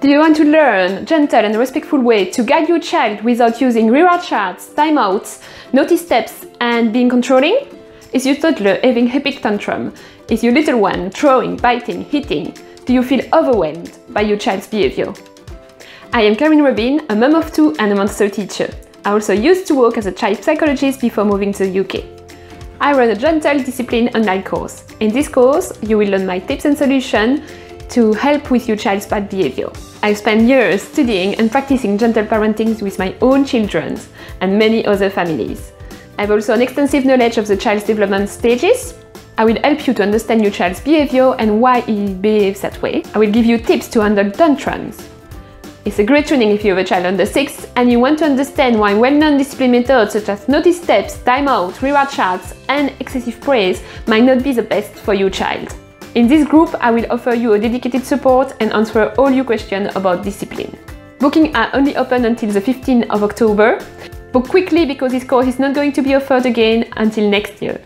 Do you want to learn gentle and respectful way to guide your child without using reward charts, timeouts, naughty steps and being controlling? Is your toddler having epic tantrum? Is your little one throwing, biting, hitting? Do you feel overwhelmed by your child's behavior? I am Karine Robin, a mum of two and a Montessori teacher. I also used to work as a child psychologist before moving to the UK. I run a gentle discipline online course. In this course, you will learn my tips and solutions to help with your child's bad behavior. I've spent years studying and practicing gentle parenting with my own children and many other families. I have also an extensive knowledge of the child's development stages. I will help you to understand your child's behavior and why he behaves that way. I will give you tips to handle tantrums. It's a great training if you have a child under 6 and you want to understand why well-known discipline methods such as naughty steps, timeout, reward charts and excessive praise might not be the best for your child. In this group, I will offer you a dedicated support and answer all your questions about discipline. Booking are only open until the 15th of October. Book quickly because this course is not going to be offered again until next year.